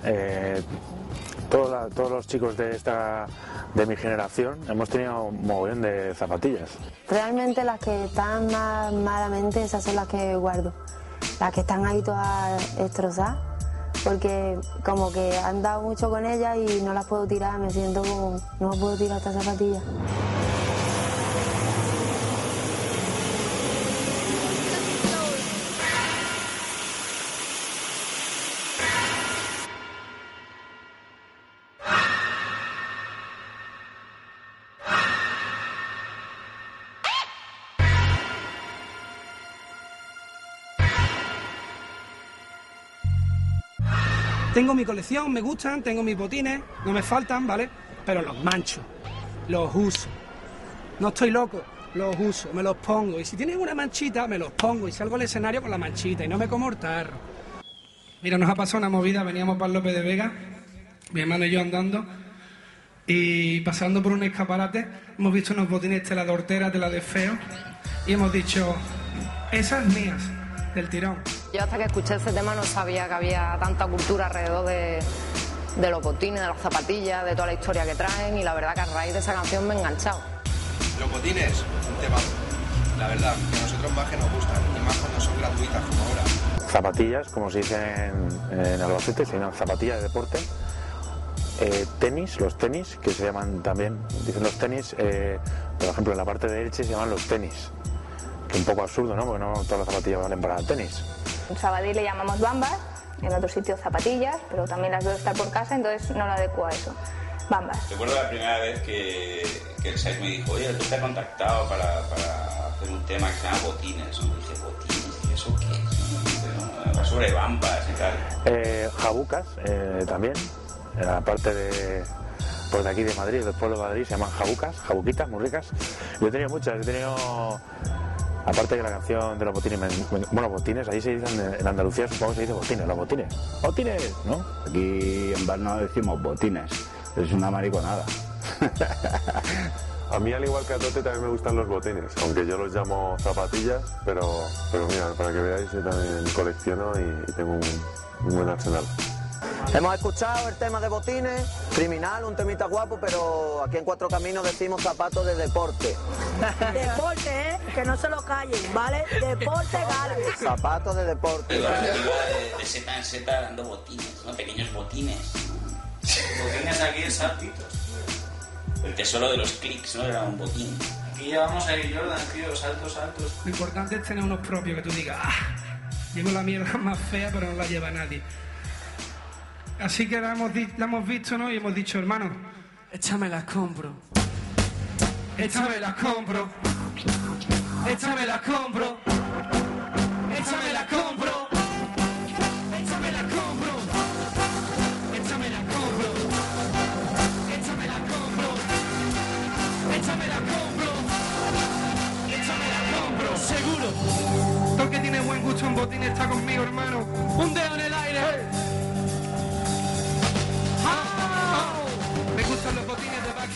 eh, la- todos los chicos de esta de mi generación hemos tenido un mogollón de zapatillas. Realmente las que están más malamente, esas son las que guardo. Las que están ahí todas destrozadas, porque como que han dado mucho con ellas y no las puedo tirar, me siento como, no puedo tirar estas zapatillas. Tengo mi colección, me gustan, tengo mis botines, no me faltan, ¿vale? Pero los mancho, los uso. No estoy loco, los uso, me los pongo. Y si tienen una manchita, me los pongo y salgo al escenario con la manchita y no me como tarro. Mira, nos ha pasado una movida, veníamos para López de Vega, mi hermano y yo andando, y pasando por un escaparate, hemos visto unos botines tela de hortera, tela de feo, y hemos dicho, esas mías, del tirón. Yo hasta que escuché ese tema no sabía que había tanta cultura alrededor de, de los botines, de las zapatillas, de toda la historia que traen y la verdad que a raíz de esa canción me he enganchado. Los botines, un tema. La verdad, que a nosotros más que nos gustan, y más cuando son gratuitas como ahora. Zapatillas, como se dice en, en Albacete, se llaman zapatillas de deporte. Eh, tenis, los tenis, que se llaman también, dicen los tenis, eh, por ejemplo en la parte de Elche se llaman los tenis. Un poco absurdo, ¿no? Porque no todas las zapatillas valen para tenis. En Sabadell le llamamos bambas, en otro sitio zapatillas, pero también las veo estar por casa, entonces no lo adecuo a eso. Bambas. Recuerdo la primera vez que, que el SAIS me dijo, oye, tú te has contactado para, para hacer un tema que se llama botines. Y dije, botines, ¿y eso qué es? Va sobre bambas y tal. Eh, jabucas eh, también, en la parte de, pues de aquí de Madrid, del pueblo de Madrid, se llaman jabucas, jabuquitas, muy ricas. Yo he tenido muchas, he tenido, aparte que la canción de los botines, me- me- bueno, botines, ahí se dicen, en Andalucía supongo que se dice botines, los botines. ¡Botines! ¿No? Aquí en Barna decimos botines. Es una mariconada. A mí, al igual que a Tote, también me gustan los botines, aunque yo los llamo zapatillas, pero, pero mira, para que veáis, yo también colecciono y, y tengo un, un buen arsenal. Hemos escuchado el tema de botines, criminal, un temita guapo, pero aquí en Cuatro Caminos decimos zapatos de deporte. Deporte, ¿eh? Que no se lo callen, ¿vale? Deporte galo. Zapatos de deporte. Iba, iba de, de seta en seta dando botines, ¿no? Pequeños botines. Botines aquí en saltitos. El tesoro de los clics, ¿no? Era un botín. Aquí llevamos a Jordan, tío, saltos, saltos. Lo importante es tener unos propios que tú digas, ah, llevo la mierda más fea, pero no la lleva nadie. Así que la hemos, la hemos visto, ¿no? Y hemos dicho, hermano, échame las compro. Échame las compro. Échame las compro. Échame las compro. Échame las compro. Échame las compro. Échame las compro. Échame las compro. Échame las compro. Seguro. Todo el que tiene buen gusto en botín está conmigo, hermano. Un dedo en el aire.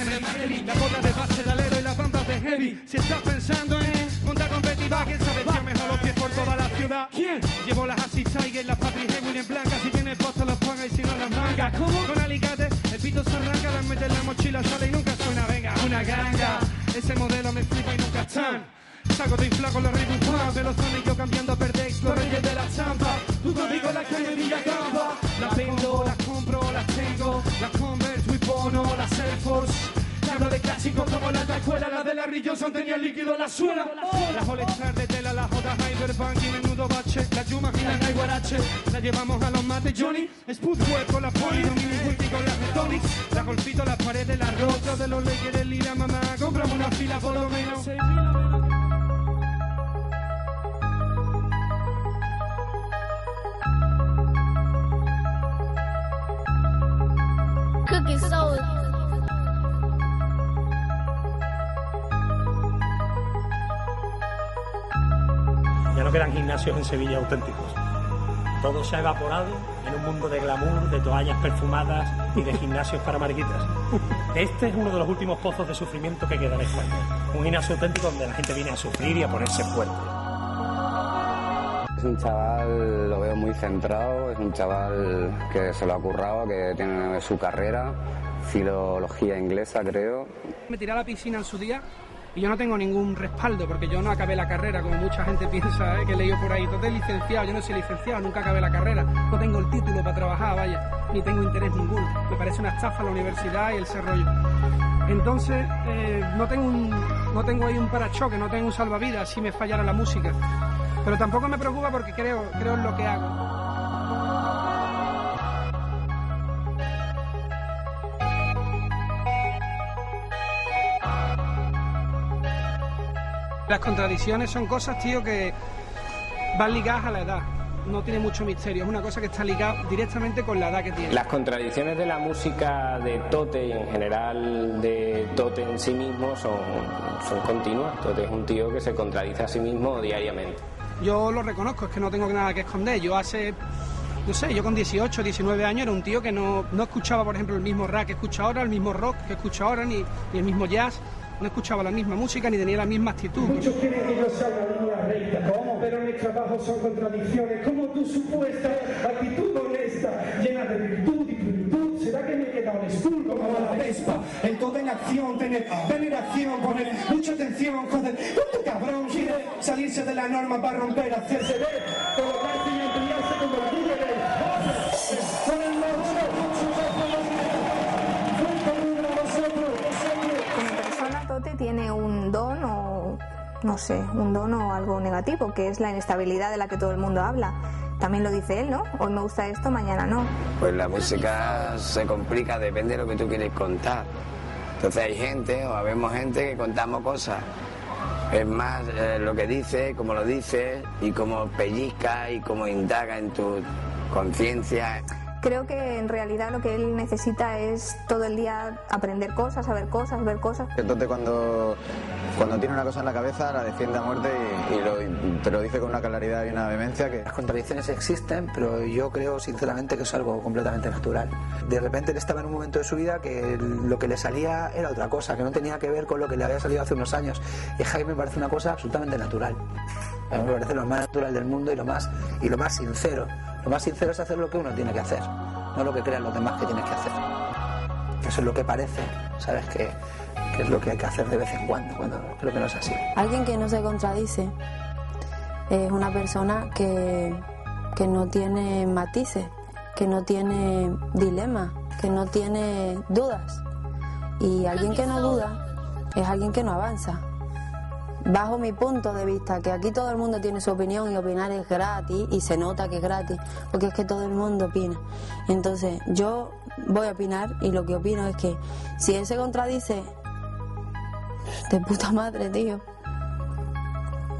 La bola de base de alero y las bandas de Heavy. Si estás pensando en montar con Betty Backen, sabes que mejor los pies por toda la ciudad. ¿Quién? Llevo las Así Tiger, las Patrick Hewitt en blanca. Si tienes puesto los pongas y si no las mangas. ¿Cómo? Con alicates, el pito se arranca, las mete en la mochila, sale y nunca suena. Venga, una ganga. Ese modelo me flipa y nunca están. Saco de infla con los ritmos de los yo cambiando Perdex, los reyes de la champa. Tu conmigo la calle Villacampa. Las vendo, las compro, las tengo. Las Converse, Wipono, las Air Force. Te hablo de clásicos como las de la escuela, las de la Johnson tenían líquido en la suela. Las All-Star de tela, las J Hyperbank y menudo bache. Las Yuma y las Guarache. Las llevamos a los mates Johnny. Spoodweb con las Pony, Dominic con las Tonics. La golfito, las paredes, las rotas de los Lakers, Lila, mamá. Compramos una fila por lo menos. Cookie soul. Ya no quedan gimnasios en Sevilla auténticos. Todo se ha evaporado en un mundo de glamour, de toallas perfumadas y de gimnasios para mariquitas. Este es uno de los últimos pozos de sufrimiento que queda en España. Un gimnasio auténtico donde la gente viene a sufrir y a ponerse fuerte. Es un chaval, lo veo muy centrado, es un chaval que se lo ha currado, que tiene su carrera, filología inglesa creo. Me tiré a la piscina en su día y yo no tengo ningún respaldo porque yo no acabé la carrera, como mucha gente piensa, ¿eh? que he leído por ahí. Entonces, licenciado, yo no soy licenciado, nunca acabé la carrera. No tengo el título para trabajar, vaya, ni tengo interés ninguno. Me parece una estafa la universidad y el rollo. Entonces, eh, no, tengo un, no tengo ahí un parachoque, no tengo un salvavidas si me fallara la música. Pero tampoco me preocupa porque creo, creo en lo que hago. Las contradicciones son cosas, tío, que van ligadas a la edad. no tiene mucho misterio, es una cosa que está ligada directamente con la edad que tiene. Las contradicciones de la música de Tote y en general de Tote en sí mismo son, son continuas. Tote es un tío que se contradice a sí mismo diariamente. Yo lo reconozco, es que no tengo nada que esconder. Yo hace, no sé, yo con 18, 19 años era un tío que no, no escuchaba, por ejemplo, el mismo rap que escucha ahora, el mismo rock que escucha ahora, ni, ni el mismo jazz. No escuchaba la misma música ni tenía la misma actitud. Muchos quieren que yo sea una línea recta, ¿cómo? Pero mis trabajos son contradicciones, como tu supuesta actitud honesta, llena de virtud y plenitud. ¿Será que me he quedado en El todo en acción, tener veneración, poner mucha atención, joder. ¿Cuánto cabrón quiere salirse de la norma para romper, hacerse ver, colocarse y ampliarse como el Tote tiene un don o, no sé, un don o algo negativo, que es la inestabilidad de la que todo el mundo habla. También lo dice él, ¿no? Hoy me gusta esto, mañana no. Pues la música se complica, depende de lo que tú quieres contar. Entonces hay gente, o habemos gente que contamos cosas. Es más eh, lo que dice, cómo lo dice, y cómo pellizca y cómo indaga en tu conciencia. Creo que en realidad lo que él necesita es todo el día aprender cosas, saber cosas, ver cosas. Entonces cuando, cuando tiene una cosa en la cabeza la defiende a muerte y, y lo, y te lo dice con una claridad y una vehemencia que... Las contradicciones existen, pero yo creo sinceramente que es algo completamente natural. De repente él estaba en un momento de su vida que lo que le salía era otra cosa, que no tenía que ver con lo que le había salido hace unos años. Y Jaime me parece una cosa absolutamente natural. A mí me parece lo más natural del mundo y lo más, y lo más sincero. Lo más sincero es hacer lo que uno tiene que hacer, no lo que crean los demás que tienes que hacer. Eso es lo que parece, ¿sabes? Que, que es lo que hay que hacer de vez en cuando, cuando creo que no es así. Alguien que no se contradice es una persona que, que no tiene matices, que no tiene dilemas, que no tiene dudas. Y alguien que no duda es alguien que no avanza. Bajo mi punto de vista, que aquí todo el mundo tiene su opinión y opinar es gratis y se nota que es gratis, porque es que todo el mundo opina. Entonces, yo voy a opinar y lo que opino es que si él se contradice, de puta madre, tío.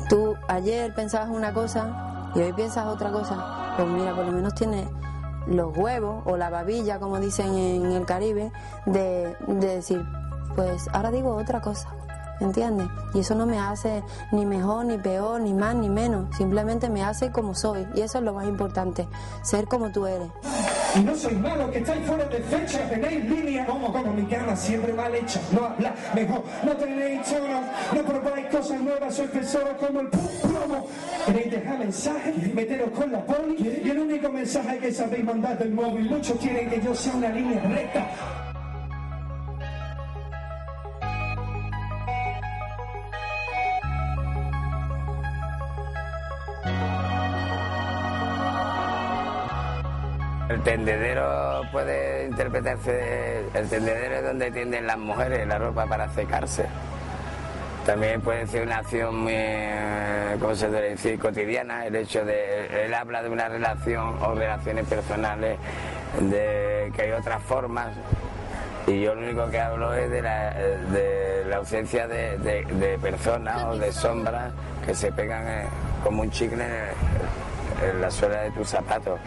Tú ayer pensabas una cosa y hoy piensas otra cosa. Pues mira, por lo menos tienes los huevos o la babilla, como dicen en el Caribe, de, de decir, pues ahora digo otra cosa. ¿Entiendes? Y eso no me hace ni mejor, ni peor, ni más, ni menos. Simplemente me hace como soy. Y eso es lo más importante. Ser como tú eres. Y no soy malo, que estáis fuera de fecha, tenéis línea como como mi cama siempre mal hecha, no habla mejor, no tenéis tono, no probáis cosas nuevas, sois personas como el plomo. Queréis dejar mensajes, meteros con la poli, y el único mensaje que sabéis mandar del móvil, muchos quieren que yo sea una línea recta. Tendedero puede interpretarse, el tendedero es donde tienden las mujeres la ropa para secarse. También puede ser una acción muy, eh, ¿cómo se debe decir?, cotidiana, el hecho de, él habla de una relación o relaciones personales, de que hay otras formas, y yo lo único que hablo es de la, ausencia de, personas o de sombras que se pegan eh, como un chicle en la suela de tus zapatos.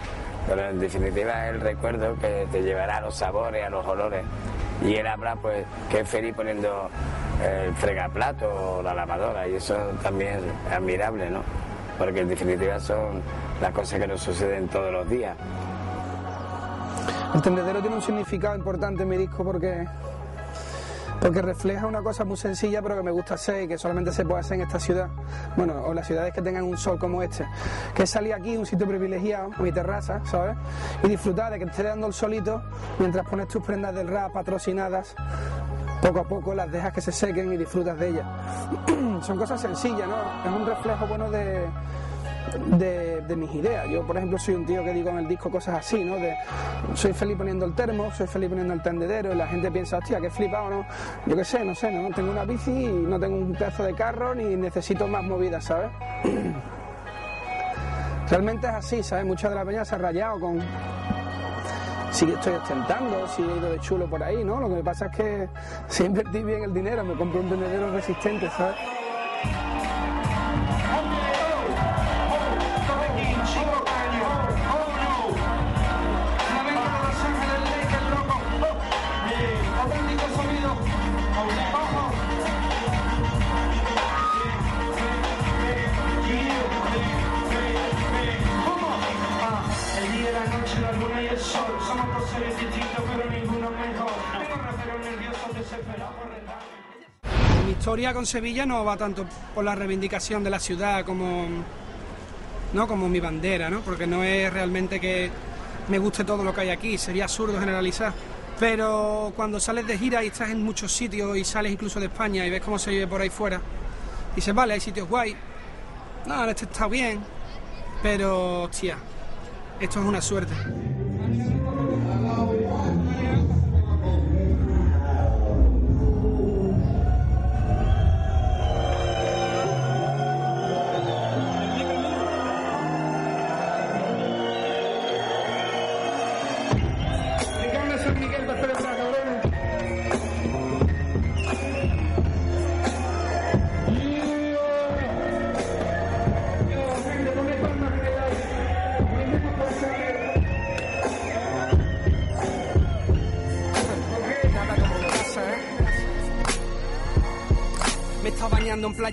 Pero en definitiva es el recuerdo que te llevará a los sabores, a los olores. Y él habla pues que es feliz poniendo eh, el fregaplato o la lavadora y eso también es admirable, ¿no? Porque en definitiva son las cosas que nos suceden todos los días. El tendedero tiene un significado importante en mi disco porque, porque refleja una cosa muy sencilla pero que me gusta hacer y que solamente se puede hacer en esta ciudad, bueno, o las ciudades que tengan un sol como este, que salir aquí, un sitio privilegiado, mi terraza, ¿sabes? Y disfrutar de que esté dando el solito mientras pones tus prendas del rap patrocinadas, poco a poco las dejas que se sequen y disfrutas de ellas. Son cosas sencillas, ¿no? Es un reflejo bueno de, de, de mis ideas. Yo, por ejemplo, soy un tío que digo en el disco cosas así, ¿no? De soy feliz poniendo el termo, soy feliz poniendo el tendedero y la gente piensa, hostia, qué flipado, ¿no? Yo qué sé, no sé, ¿no? Tengo una bici y no tengo un pedazo de carro ni necesito más movidas, ¿sabes? Realmente es así, ¿sabes? Mucha de la peña se ha rayado con... Si estoy ostentando, si he ido de chulo por ahí, ¿no? Lo que me pasa es que si invertí bien el dinero, me compro un tendedero resistente, ¿sabes? Con Sevilla no va tanto por la reivindicación de la ciudad como, ¿no? como mi bandera, ¿no? porque no es realmente que me guste todo lo que hay aquí, sería absurdo generalizar. Pero cuando sales de gira y estás en muchos sitios y sales incluso de España y ves cómo se vive por ahí fuera, dices, vale, hay sitios guay, no, este está bien, pero hostia, esto es una suerte.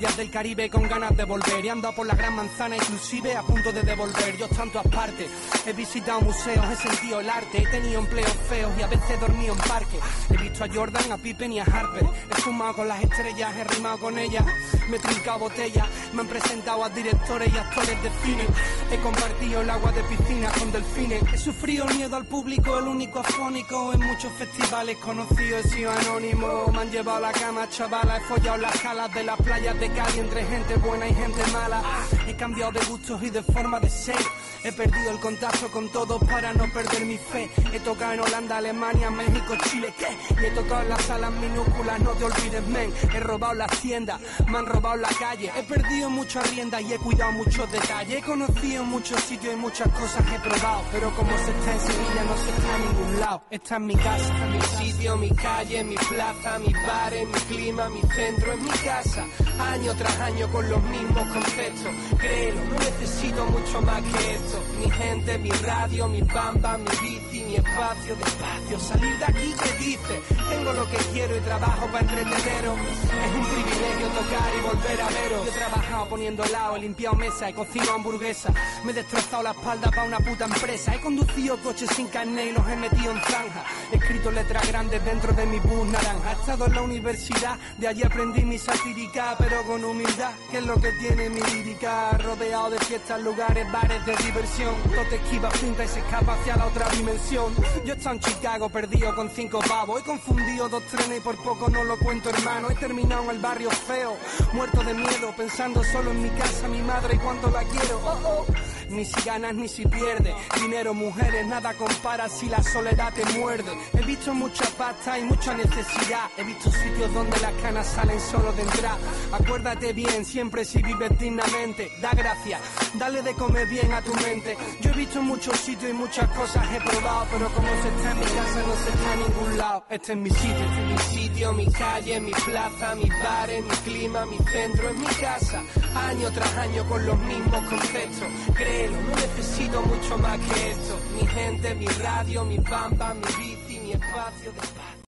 Playas del Caribe con ganas de volver. Y ando por la gran manzana inclusive a punto de devolver. Yo todas partes, he visitado museos, he sentido el arte He tenido empleos feos y a veces he dormido en parques He visto a Jordan, a Pippen y a Harper. He fumado con las estrellas, he rimado con ellas. Me he trincado botellas, me han presentado a directores y actores de cine He compartido el agua de piscina con delfines He sufrido el miedo al público, el único afónico En muchos festivales conocidos he sido anónimo Me han llevado a la cama, chavala, he follado las calas de las playas de Cali entre gente buena y gente mala. He cambiado de gustos y de forma de ser. He perdido el contacto con todos para no perder mi fe. He tocado en Holanda, Alemania, México, Chile, ¿qué? Y he tocado en las salas minúsculas, no te olvides, men. He robado la hacienda, me han robado la calle. He perdido muchas riendas y he cuidado muchos detalles. He conocido muchos sitios y muchas cosas he probado. Pero como se está en Sevilla, no se está en ningún lado. Esta es mi casa, mi sitio, mi calle, mi plaza, mi bares, mi clima, mi centro, es mi casa. Año tras año con los mismos conceptos. Créelo, no necesito mucho más que esto. Mi gente, mi radio, mi bamba, mi bici, mi espacio, despacio. Salir de aquí, ¿qué dice? Tengo lo que quiero y trabajo para entreteneros. Es un privilegio tocar y volver a veros. He trabajado poniendo helado, he limpiado mesa, he cocinado hamburguesa. Me he destrozado la espalda para una puta empresa. He conducido coches sin carnet y los he metido en zanja. He escrito letras grandes dentro de mi bus naranja. He estado en la universidad, de allí aprendí mi satírica, pero con humildad, que es lo que tiene mi lírica. Rodeado de fiestas, lugares, bares de diversión. Todo te esquiva, pinta y se escapa hacia la otra dimensión. Yo he estado en Chicago perdido con cinco pavos. He confundido dos trenes y por poco no lo cuento, hermano. He terminado en el barrio feo, muerto de miedo, pensando solo en mi casa, mi madre y cuánto la quiero. Oh, oh. Ni si ganas ni si pierdes. Dinero, mujeres, nada compara si la soledad te muerde. He visto mucha pasta y mucha necesidad. He visto sitios donde las canas salen solo de entrar. Acuérdate bien, siempre si vives dignamente. Da gracias, dale de comer bien a tu mente. Yo he visto muchos sitios y muchas cosas he probado. Pero como se está en mi casa, no se está en ningún lado. Este es mi sitio, este es mi sitio, mi calle, mi plaza, mis bares, mi clima, mi centro, es mi casa. Año tras año con los mismos conceptos. Créelo, no necesito mucho más que esto. Mi gente, mi radio, mi bamba, mi bici, mi espacio de paz.